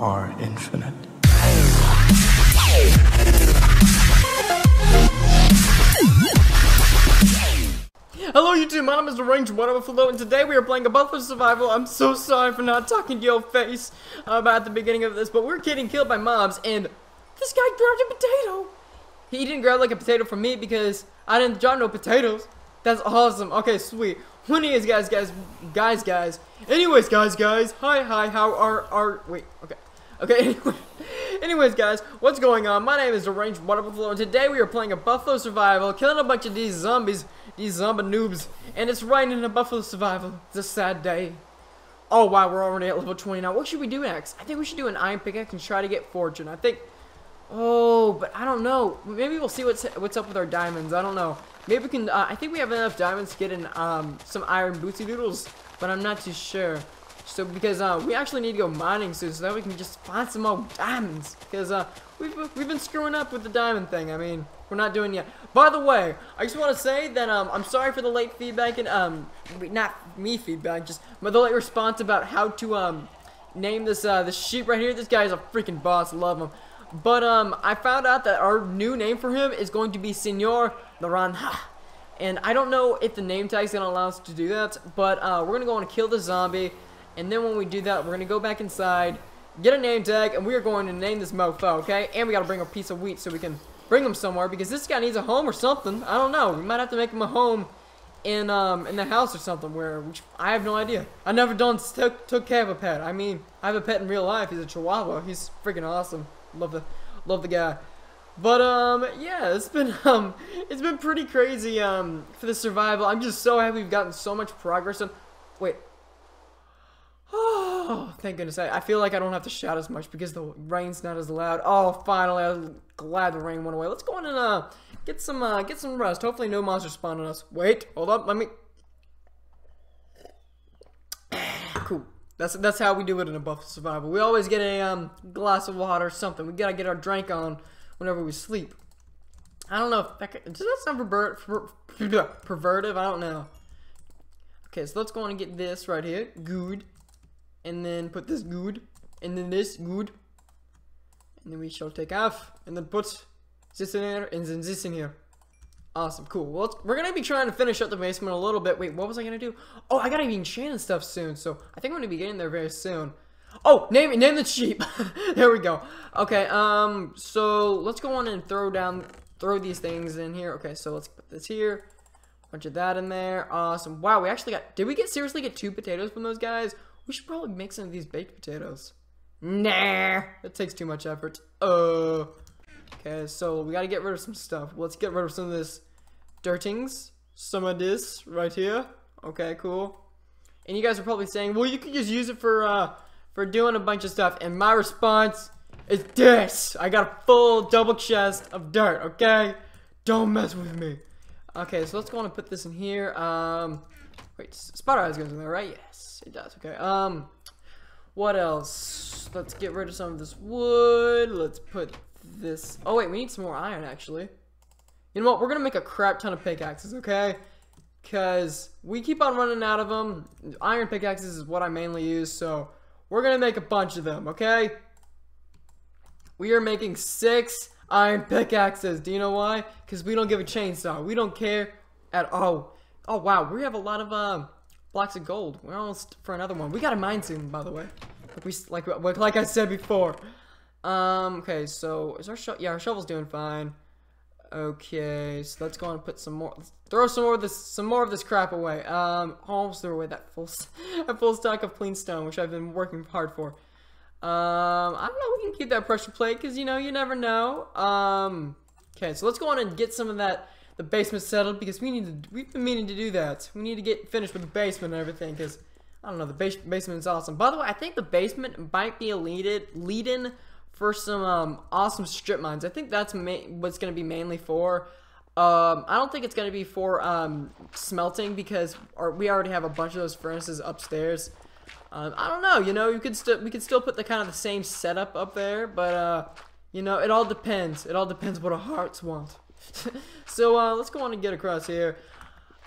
are infinite. Hello YouTube, my name is Deranged Waterbuffalo, and today we are playing a Buffalo Survival. I'm so sorry for not talking to your face about the beginning of this, but we're getting killed by mobs, and this guy grabbed a potato. He didn't grab like a potato from me because I didn't drop no potatoes. That's awesome. Okay, sweet. Is guys, guys, guys, guys. Anyways, guys, guys. Hi, hi. How are are? Wait. Okay. Okay. Anyways, guys, what's going on? My name is Deranged Water Buffalo, and today we are playing a Buffalo Survival, killing a bunch of these zombies, these zombie noobs, and it's raining a Buffalo Survival. It's a sad day. Oh wow, we're already at level 20 now. What should we do next? I think we should do an iron pickaxe and try to get fortune. I think. Oh, but I don't know. Maybe we'll see what's what's up with our diamonds. I don't know. Maybe we can. Uh, I think we have enough diamonds to get in um, some iron bootsy doodles, but I'm not too sure. So because uh, we actually need to go mining soon, so that we can just find some more diamonds. Because uh, we've we've been screwing up with the diamond thing. I mean, we're not doing yet. By the way, I just want to say that um, I'm sorry for the late feedback and um, not me feedback, just the late response about how to um, name this uh, this sheep right here. This guy is a freaking boss. Love him. But um, I found out that our new name for him is going to be Senor Naranja. And I don't know if the name tag is going to allow us to do that, but uh, we're going to go and kill the zombie. And then when we do that, we're going to go back inside, get a name tag, and we are going to name this mofo, okay? And we got to bring a piece of wheat so we can bring him somewhere because this guy needs a home or something. I don't know. We might have to make him a home in um in the house or something where which I have no idea. I never done took took care of a pet. I mean, I have a pet in real life. He's a Chihuahua. He's freaking awesome. Love the love the guy. But um yeah, it's been um it's been pretty crazy um for the survival. I'm just so happy we've gotten so much progress on wait. Oh, thank goodness. I, I feel like I don't have to shout as much because the rain's not as loud. Oh, finally, I'm glad the rain went away. Let's go in and uh get some uh get some rest. Hopefully no monsters spawn on us. Wait, hold up, let me Cool. That's that's how we do it in a buff survival. We always get a um, glass of water or something. We gotta get our drink on whenever we sleep. I don't know if that could, does that sound pervert, per, pervertive. I don't know. Okay, so let's go on and get this right here. Good. And then put this good. And then this good. And then we shall take off. And then put this in here, and then this in here. Awesome, cool. Well, we're gonna be trying to finish up the basement a little bit. Wait, what was I gonna do? Oh, I gotta be enchanting stuff soon, so I think I'm gonna be getting there very soon. Oh, name name the sheep. there we go. Okay, um, so let's go on and throw down, throw these things in here. Okay, so let's put this here, bunch of that in there. Awesome. Wow, we actually got. Did we get seriously get two potatoes from those guys? We should probably make some of these baked potatoes. Nah, that takes too much effort. Uh. Okay, so we gotta get rid of some stuff. Let's get rid of some of this dirtings. Some of this right here. Okay, cool. And you guys are probably saying, well, you could just use it for, uh, for doing a bunch of stuff. And my response is this. I got a full double chest of dirt, okay? Don't mess with me. Okay, so let's go on and put this in here. Um, wait, Eyes goes in there, right? Yes, it does. Okay, um, what else? Let's get rid of some of this wood. Let's put this. Oh wait, we need some more iron actually. You know what? We're gonna make a crap ton of pickaxes, okay? Cause we keep on running out of them. Iron pickaxes is what I mainly use, so we're gonna make a bunch of them, okay? We are making six iron pickaxes. Do you know why? Cause we don't give a chainsaw. We don't care at all. Oh wow, we have a lot of um blocks of gold. We're almost for another one. We got a mine soon, by the way. Like we like like I said before. Um, okay, so is our? Yeah, our shovel's doing fine. Okay, so let's go and put some more. throw some more of this, some more of this crap away. Um, almost threw away that full, a full stack of clean stone, which I've been working hard for. Um, I don't know. We can keep that pressure plate because you know you never know. Um, okay, so let's go on and get some of that the basement settled because we need to. We've been meaning to do that. We need to get finished with the basement and everything because I don't know. The base, basement is awesome. By the way, I think the basement might be a lead lead in for some um, awesome strip mines. I think that's what's going to be mainly for. Um, I don't think it's going to be for um, smelting because our, we already have a bunch of those furnaces upstairs. Um, I don't know. You know, you could still we could still put the kind of the same setup up there, but uh, you know, it all depends. It all depends what our hearts want. so uh, let's go on and get across here.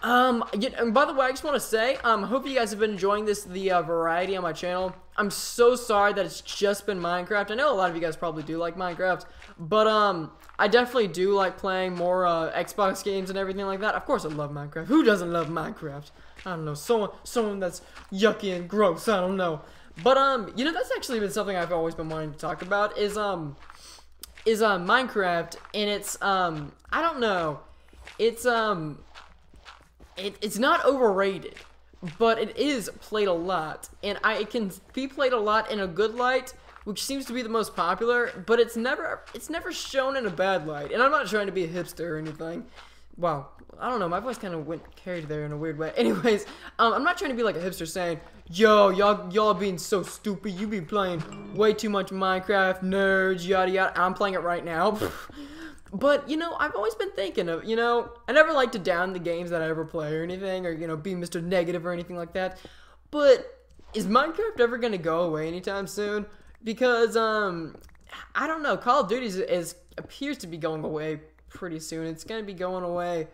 Um, and by the way, I just want to say, um, hope you guys have been enjoying this, the uh, variety on my channel. I'm so sorry that it's just been Minecraft. I know a lot of you guys probably do like Minecraft, but um, I definitely do like playing more uh, Xbox games and everything like that. Of course, I love Minecraft. Who doesn't love Minecraft? I don't know, someone, someone that's yucky and gross. I don't know, but um, you know, that's actually been something I've always been wanting to talk about. Is um, is uh, Minecraft, and it's um, I don't know, it's um it, it's not overrated, but it is played a lot, and I it can be played a lot in a good light, which seems to be the most popular, but it's never it's never shown in a bad light. And I'm not trying to be a hipster or anything. Wow, I don't know. My voice kind of went carried there in a weird way. Anyways, um, I'm not trying to be like a hipster saying, "Yo, y'all, y'all being so stupid. You be playing way too much Minecraft, nerds, yada yada." I'm playing it right now. But, you know, I've always been thinking of, you know, I never like to down the games that I ever play or anything, or, you know, be Mr. Negative or anything like that. But is Minecraft ever to go away anytime soon? Because, um, I don't know. Call of Duty is, is appears to be going away pretty soon. It's going to be going away.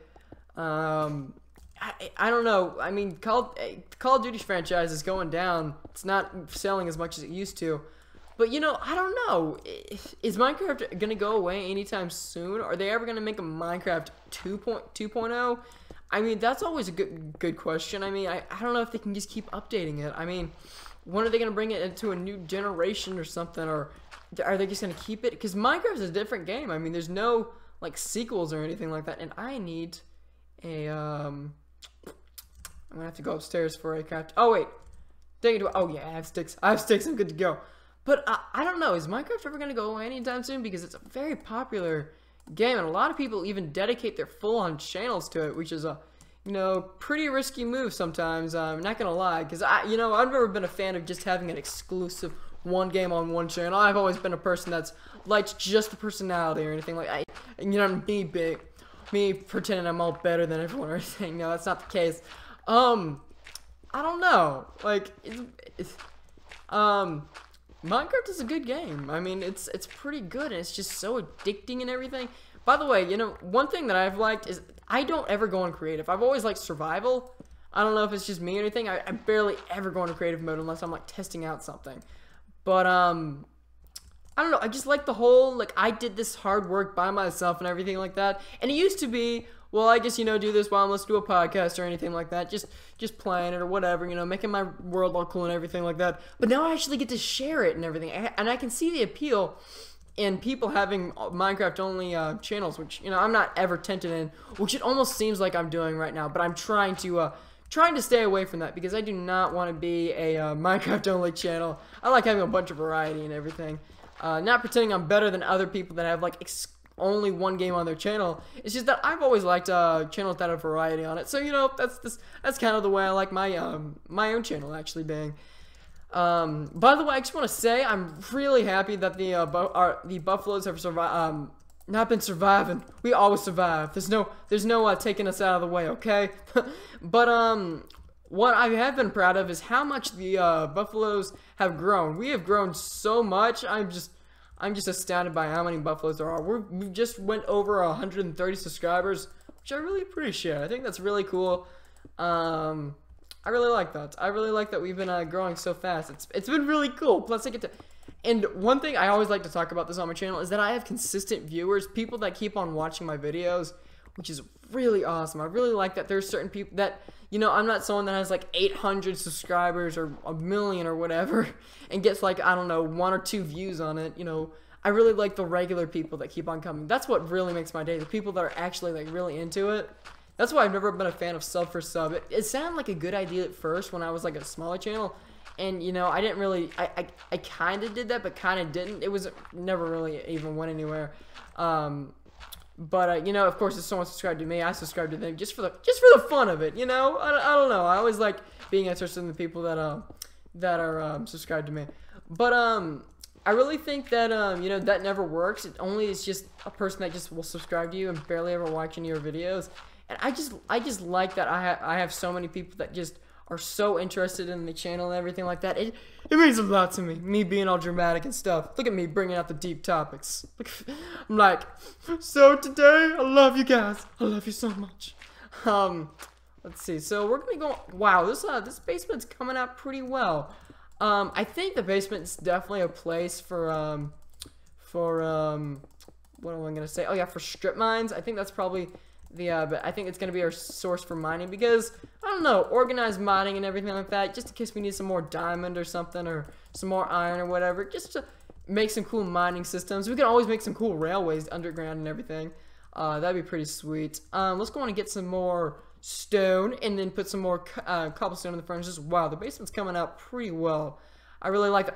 Um, I, I don't know. I mean, Call, Call of Duty's franchise is going down. It's not selling as much as it used to. But you know, I don't know. Is Minecraft gonna go away anytime soon? Are they ever gonna make a Minecraft 2.2.0? I mean, that's always a good good question. I mean, I, I don't know if they can just keep updating it. I mean, when are they gonna bring it into a new generation or something? Or are they just gonna keep it? Because Minecraft is a different game. I mean, there's no like sequels or anything like that. And I need a um. I'm gonna have to go upstairs for a craft. Oh wait, dang it! Oh yeah, I have sticks. I have sticks. I'm good to go. But uh, I don't know, is Minecraft ever to go away anytime soon? Because it's a very popular game, and a lot of people even dedicate their full-on channels to it, which is a, you know, pretty risky move sometimes. I'm not to lie, because I, you know, I've never been a fan of just having an exclusive one game on one channel. I've always been a person that's liked just the personality or anything like I, you know, me big, me pretending I'm all better than everyone or anything. No, that's not the case. Um, I don't know, like, it's, it's um Minecraft is a good game. I mean, it's it's pretty good, and it's just so addicting and everything. By the way, you know, one thing that I've liked is I don't ever go on creative. I've always liked survival. I don't know if it's just me or anything. I, I barely ever go into creative mode unless I'm like testing out something. But um, I don't know. I just like the whole like I did this hard work by myself and everything like that. And it used to be well, I guess you know, do this while I'm listening to a podcast or anything like that. Just just playing it or whatever, you know, making my world all cool and everything like that. But now I actually get to share it and everything, and I can see the appeal in people having Minecraft only uh, channels, which you know I'm not ever tempted in, which it almost seems like I'm doing right now. But I'm trying to uh, trying to stay away from that because I do not want to be a uh, Minecraft only channel. I like having a bunch of variety and everything. Uh, not pretending I'm better than other people that have like only one game on their channel. It's just that I've always liked uh, channels that have variety on it. So you know that's this that's kind of the way I like my um my own channel actually being. Um, by the way, I just want to say I'm really happy that the uh, bu our, the Buffaloes have survived. Um, not been surviving. We always survive. There's no there's no uh, taking us out of the way. Okay, but um. What I have been proud of is how much the uh, Buffaloes have grown. We have grown so much. I'm just I'm just astounded by how many Buffaloes there are. We're, we just went over 130 subscribers, which I really appreciate. I think that's really cool. Um, I really like that. I really like that we've been uh, growing so fast. It's it's been really cool. Plus, I get to. And one thing I always like to talk about this on my channel is that I have consistent viewers, people that keep on watching my videos, which is really awesome. I really like that there's certain people that you know, I'm not someone that has like 800 subscribers or a million or whatever and gets like, I don't know, one or two views on it. You know, I really like the regular people that keep on coming. That's what really makes my day. The people that are actually like really into it. That's why I've never been a fan of sub for sub. It, it sounded like a good idea at first when I was like a smaller channel. And, you know, I didn't really, I, I, I kind of did that, but kind of didn't. It was never really even went anywhere. Um, but uh, you know, of course, if someone subscribed to me, I subscribe to them just for the just for the fun of it. You know, I, I don't know. I always like being interested in the people that um that are um, subscribed to me. But um, I really think that um you know that never works. It only is just a person that just will subscribe to you and barely ever watch any of your videos. And I just I just like that I have I have so many people that just are so interested in the channel and everything like that. It it means a lot to me. Me being all dramatic and stuff. Look at me bringing out the deep topics. I'm like, so today I love you guys. I love you so much. Um, Let's see. So we're gonna go. Wow, this uh, this basement's coming out pretty well. Um, I think the basement's definitely a place for um, for um, what am I gonna say? Oh yeah, for strip mines. I think that's probably the uh, but I think it's gonna be our source for mining because I don't know, organized mining and everything like that, just in case we need some more diamond or something or some more iron or whatever, just to make some cool mining systems. We can always make some cool railways underground and everything. Uh, that'd be pretty sweet. Um, let's go on and get some more stone and then put some more uh, cobblestone in the furnaces. Wow, the basement's coming out pretty well. I really like.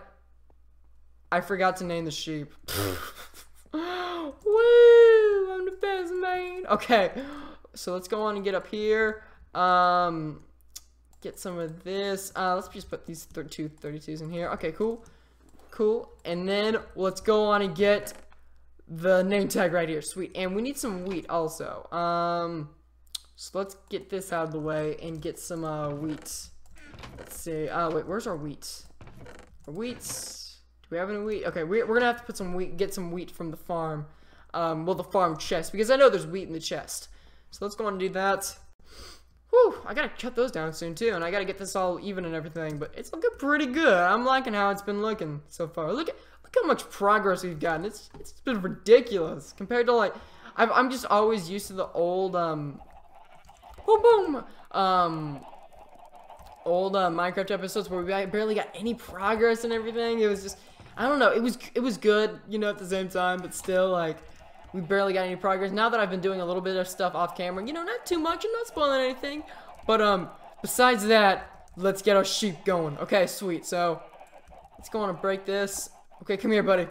I forgot to name the sheep. Woo! I'm the best man. Okay, so let's go on and get up here. Um, get some of this. Uh, let's just put these two 32s in here. Okay, cool. Cool. And then let's go on and get the name tag right here. Sweet. And we need some wheat also. Um, so let's get this out of the way and get some uh, wheat. Let's see. Oh, wait, where's our wheat? Our wheats we have any wheat? Okay, we, we're gonna have to put some wheat, get some wheat from the farm. Um, well, the farm chest, because I know there's wheat in the chest. So let's go on and do that. Whew, I gotta cut those down soon too, and I gotta get this all even and everything, but it's looking pretty good. I'm liking how it's been looking so far. Look at look how much progress we've gotten. It's it's been ridiculous compared to like i am just always used to the old um boom boom um old uh, Minecraft episodes where we barely got any progress and everything. It was just I don't know. It was it was good, you know, at the same time, but still, like, we barely got any progress. Now that I've been doing a little bit of stuff off camera, you know, not too much. I'm not spoiling anything, but um, besides that, let's get our sheep going. Okay, sweet. So let's go on and break this. Okay, come here, buddy.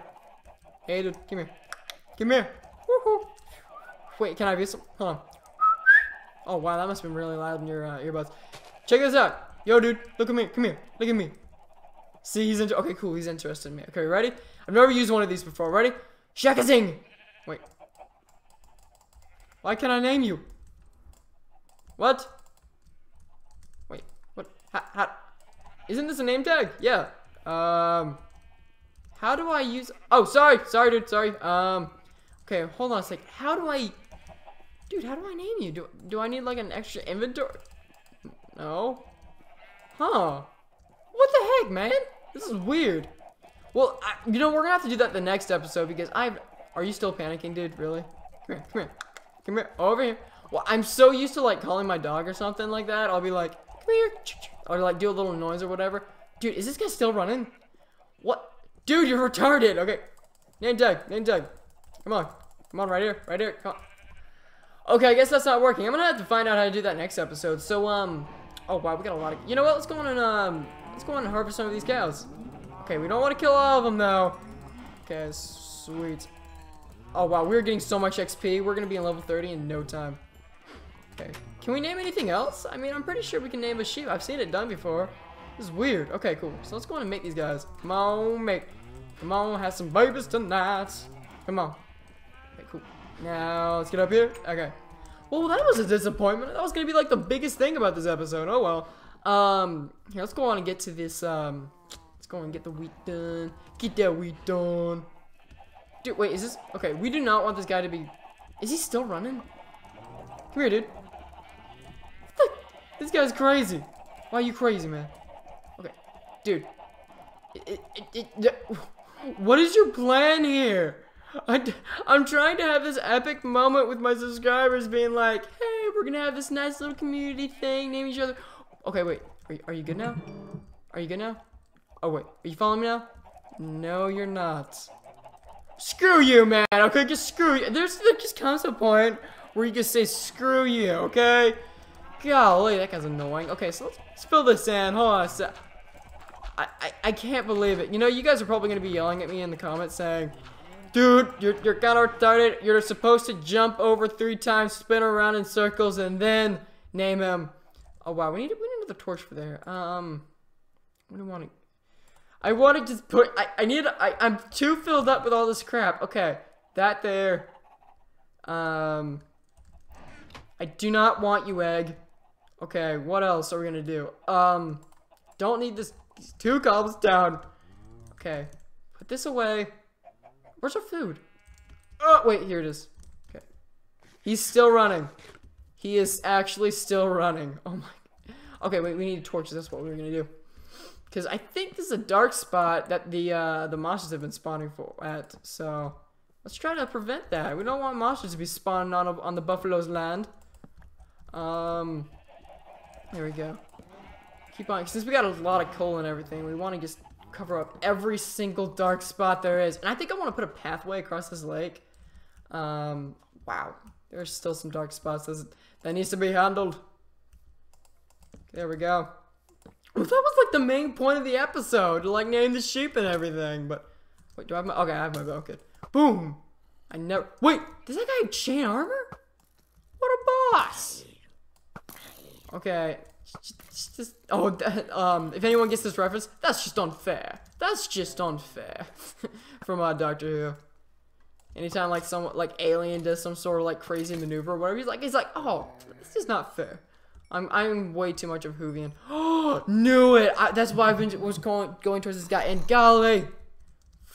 Hey, dude, come here. Come here. Wait, can I be some? Hold on. Oh wow, that must have been really loud in your uh, earbuds. Check this out. Yo, dude, look at me. Come here. Look at me. See, he's into. Okay, cool. He's interested in me. Okay, ready? I've never used one of these before. Ready? Shakazing! Wait. Why can't I name you? What? Wait. What? Isn't this a name tag? Yeah. Um. How do I use? Oh, sorry. Sorry, dude. Sorry. Um. Okay, hold on a sec. How do I? Dude, how do I name you? Do do I need like an extra inventory? No. Huh. What the heck, man? This is weird. Well, I, you know, we're gonna have to do that the next episode because I've... Are you still panicking, dude? Really? Come here, come here. Come here, over here. Well, I'm so used to, like, calling my dog or something like that. I'll be like, come here. Or, like, do a little noise or whatever. Dude, is this guy still running? What? Dude, you're retarded. Okay. Name tag, name tag. Come on. Come on, right here, right here. Come on. Okay, I guess that's not working. I'm gonna have to find out how to do that next episode. So, um... Oh, wow, we got a lot of... You know what? Let's go on and, um... Let's go on and harvest some of these cows. Okay, we don't want to kill all of them, though. Okay, sweet. Oh, wow, we're getting so much XP. We're going to be in level 30 in no time. Okay. Can we name anything else? I mean, I'm pretty sure we can name a sheep. I've seen it done before. This is weird. Okay, cool. So let's go on and make these guys. Come on, make. Come on, have some babies tonight. Come on. Okay, cool. Now, let's get up here. Okay. Well, that was a disappointment. That was going to be like the biggest thing about this episode. Oh, well. Um, here, let's go on and get to this, um, let's go and get the wheat done. Get that wheat done. Dude, wait, is this, okay, we do not want this guy to be, is he still running? Come here, dude. This guy's crazy. Why are you crazy, man? Okay, dude. It, it, it, what is your plan here? I, I'm trying to have this epic moment with my subscribers being like, hey, we're gonna have this nice little community thing, name each other. Okay, wait. Are you, are you good now? Are you good now? Oh, wait. Are you following me now? No, you're not. Screw you, man. Okay, just screw you. There's there just comes a point where you just say screw you, okay? Golly, that guy's annoying. Okay, so let's, let's fill this in. Hold on a sec. I, I, I can't believe it. You know, you guys are probably going to be yelling at me in the comments saying, Dude, you're, you're kind of retarded. You're supposed to jump over three times, spin around in circles, and then name him. Oh wow, we need we need another torch for there. Um, what do I want to? I want to just put. I I need. I I'm too filled up with all this crap. Okay, that there. Um, I do not want you, egg. Okay, what else are we gonna do? Um, don't need this. Two cobblestone. Okay, put this away. Where's our food? Oh, wait, here it is. Okay. He's still running. He is actually still running. Oh my. Okay, wait, we need torches. That's what we were gonna do. Because I think this is a dark spot that the uh, the monsters have been spawning for at. So let's try to prevent that. We don't want monsters to be spawning on a, on the buffalo's land. Um, there we go. Keep on. Since we got a lot of coal and everything, we want to just cover up every single dark spot there is. And I think I want to put a pathway across this lake. Um, wow. There's still some dark spots that needs to be handled. There we go. Well, that was like the main point of the episode, like name the sheep and everything. But wait, do I have my? Okay, I have my. Good. Boom. I never. Wait, does that guy have chain armor? What a boss. Okay. Just, just oh, that, um, if anyone gets this reference, that's just unfair. That's just unfair. From uh, Doctor Who. Anytime like someone like Alien does some sort of like crazy maneuver or whatever, he's like, he's like, oh, this is not fair. I'm I'm way too much of Whovian. Oh, knew it. I, that's why I've been was going going towards this guy. And golly,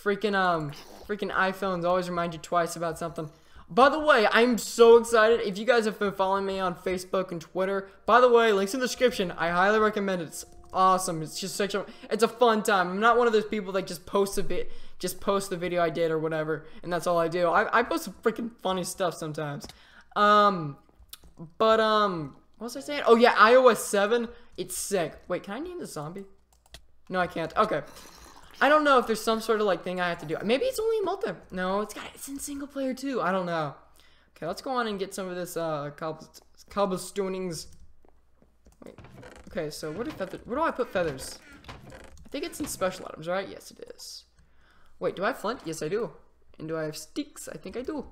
freaking um, freaking iPhones always remind you twice about something. By the way, I'm so excited. If you guys have been following me on Facebook and Twitter, by the way, links in the description. I highly recommend it. It's awesome. It's just such a it's a fun time. I'm not one of those people that just post a bit just post the video I did or whatever, and that's all I do. I, I post freaking funny stuff sometimes. Um but um what was I saying? Oh yeah, iOS 7. It's sick. Wait, can I name the zombie? No, I can't. Okay. I don't know if there's some sort of like thing I have to do. Maybe it's only multi. No, it's got it's in single player too. I don't know. Okay, let's go on and get some of this uh cobblestonings. Wait. Okay, so where do? Where do I put feathers? I think it's in special items, right? Yes, it is. Wait, do I have flint? Yes, I do. And do I have sticks? I think I do.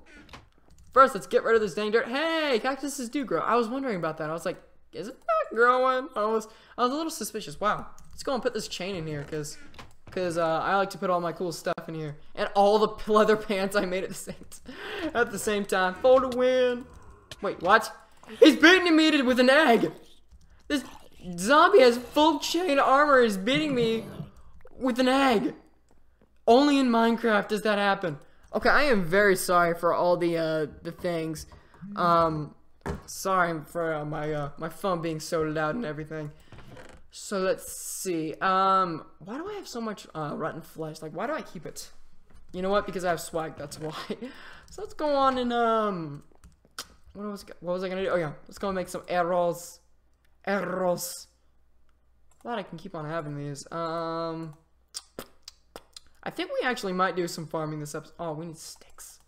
First, let's get rid of this dang dirt. Hey, cactuses do grow. I was wondering about that. I was like, is it not growing? I was, I was a little suspicious. Wow. Let's go and put this chain in here because because uh, I like to put all my cool stuff in here and all the leather pants I made at the same at the same time for the win. Wait, what? He's beating me with an egg. This zombie has full chain armor. Is beating me with an egg. Only in Minecraft does that happen. Okay, I am very sorry for all the uh, the things. Um, sorry for uh, my uh, my phone being so loud and everything. So let's see. Um, why do I have so much uh, rotten flesh? Like, why do I keep it? You know what? Because I have swag. That's why. so let's go on and um, what was what was I gonna do? Oh yeah, let's go and make some arrows. Arrows. Glad I can keep on having these. Um. I think we actually might do some farming this episode. Oh, we need sticks.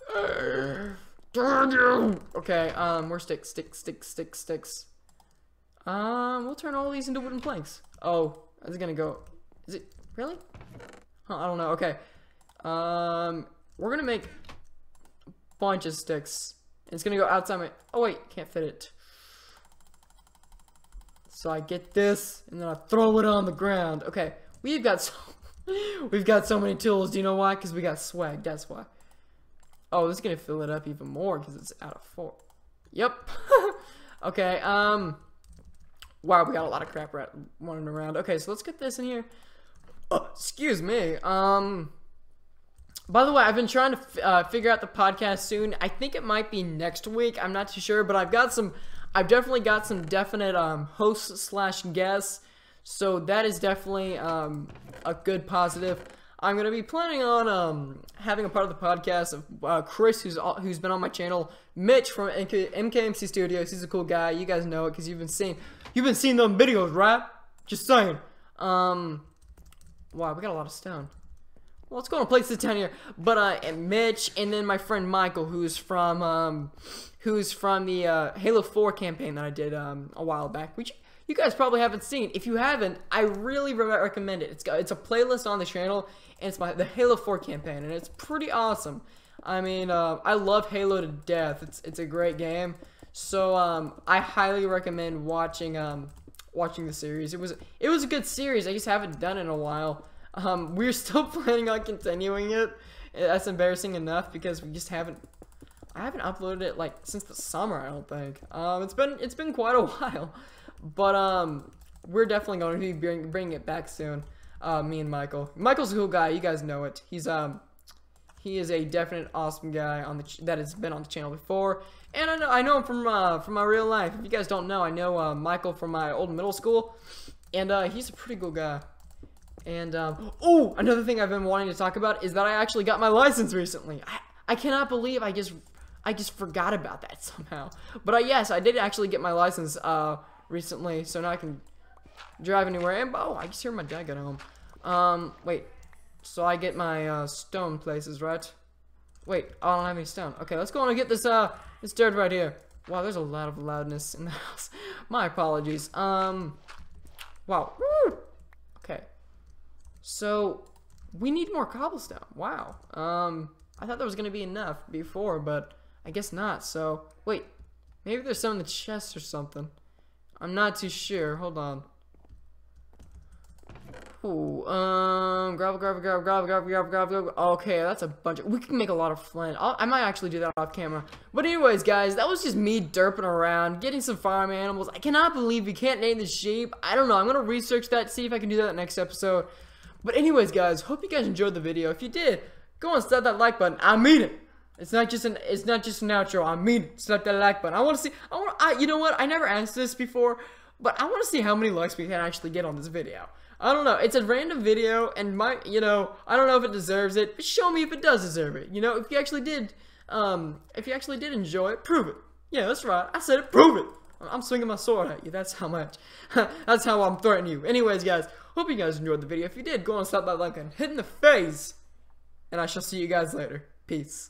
Okay, um, more sticks, sticks, sticks, sticks, sticks. Um, we'll turn all these into wooden planks. Oh, is it gonna go? Is it really? Huh, I don't know. Okay. Um, we're gonna make a bunch of sticks. It's gonna go outside my. Oh wait, can't fit it. So I get this, and then I throw it on the ground. Okay, we've got so We've got so many tools. Do you know why? Because we got swag. That's why. Oh, this is going to fill it up even more because it's out of four. Yep. okay, um... Wow, we got a lot of crap running around. Okay, so let's get this in here. Oh, excuse me. Um... By the way, I've been trying to uh, figure out the podcast soon. I think it might be next week. I'm not too sure, but I've got some... I've definitely got some definite um, hosts slash guests so that is definitely um, a good positive. I'm gonna be planning on um, having a part of the podcast of uh, Chris, who's who's been on my channel, Mitch from MK, MKMC Studios. He's a cool guy. You guys know it because you've been seeing you've been seeing them videos, right? Just saying. Um, wow, we got a lot of stone. Well, let's go and place this down here. But uh, and Mitch, and then my friend Michael, who's from um, who's from the uh, Halo 4 campaign that I did um, a while back. Which you guys probably haven't seen. If you haven't, I really recommend it. It's got it's a playlist on the channel, and it's my the Halo 4 campaign, and it's pretty awesome. I mean, uh, I love Halo to death. It's it's a great game. So um, I highly recommend watching um, watching the series. It was it was a good series. I just haven't done it in a while. Um, we're still planning on continuing it. That's embarrassing enough because we just haven't. I haven't uploaded it like since the summer. I don't think. Um, it's been it's been quite a while. But um, we're definitely going to be bring, bringing it back soon. Uh, me and Michael. Michael's a cool guy. You guys know it. He's um, He is a definite awesome guy on the that has been on the channel before, and I know I know him from uh, from my real life. If you guys don't know, I know uh, Michael from my old middle school, and uh, he's a pretty cool guy. And um, oh, another thing I've been wanting to talk about is that I actually got my license recently. I, I cannot believe I just I just forgot about that somehow. But uh, yes, I did actually get my license uh, recently, so now I can drive anywhere. And oh, I just hear my dad got home. Um, wait. So I get my uh, stone places, right? Wait, I don't have any stone. Okay, let's go on and get this uh this dirt right here. Wow, there's a lot of loudness in the house. my apologies. Um, wow. Woo! Okay. So we need more cobblestone. Wow. Um, I thought there was gonna be enough before, but I guess not. So wait, maybe there's some in the chest or something. I'm not too sure. Hold on. Ooh, um, gravel, gravel, gravel, gravel, gravel, gravel, gravel. Okay, that's a bunch of, we can make a lot of flint. I'll, I might actually do that off camera. But anyways, guys, that was just me derping around, getting some farm animals. I cannot believe we can't name the sheep. I don't know, I'm gonna research that, see if I can do that next episode. But anyways, guys, hope you guys enjoyed the video. If you did, go and slap that like button. I mean it. It's not just an it's not just an outro. I mean. Slap that like button. I want to see. I want. I you know what? I never asked this before, but I want to see how many likes we can actually get on this video. I don't know. It's a random video, and my you know I don't know if it deserves it. But show me if it does deserve it. You know, if you actually did, um, if you actually did enjoy it, prove it. Yeah, that's right. I said it. Prove it. I'm swinging my sword at you. That's how much. That's how I'm threatening you. Anyways, guys, hope you guys enjoyed the video. If you did, go and slap that like button, hit in the face, and I shall see you guys later. Peace.